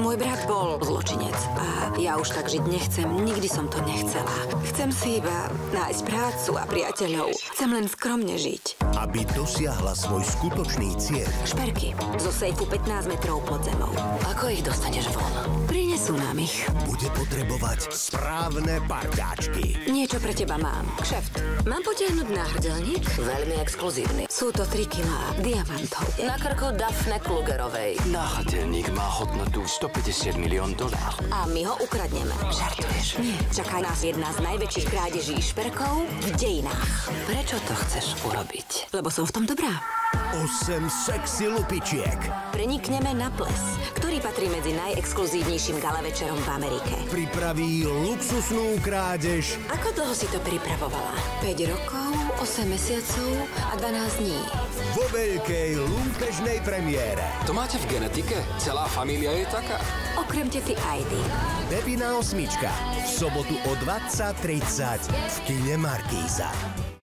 Môj brat bol zločinec a ja už tak žiť nechcem. Nikdy som to nechcela. Chcem si iba nájsť prácu a priateľov. Chcem len skromne žiť. Aby dosiahla svoj skutočný cieľ, Šperky zo sejfu 15 metrov pod zemou. Ako ich dostaneš von? Prinesú nám ich. bude potrebovať správne parťáčky. Niečo pre teba mám. Kšeft. Mám potiahnuť náhrdelník? Veľmi exkluzívny. Sú to 3 kilá diamantov. Na krku Dafne Klugerovej. Náhrdelník má hodnotu 150 milión dolár. A my ho ukradneme. Žartuješ? Nie. Čaká nás jedna z najväčších krádeží šperkov v dejinách. Prečo to chceš urobiť? Lebo som v tom dobrá. 8 sexy lupičiek. Prenikneme na ples, ktorý patrí medzi najexkluzívnejším gala večerom v Amerike. Pripraví luxusnú krádež Ako dlho si to pripravovala? 5 rokov, 8 mesiacov a 12 dní. vo veľkej lúpežnej premiére. To máte v genetike? Celá família je taká? Okrem tety Aidy. Debina osmička. V sobotu o 20.30 v kine Markíza.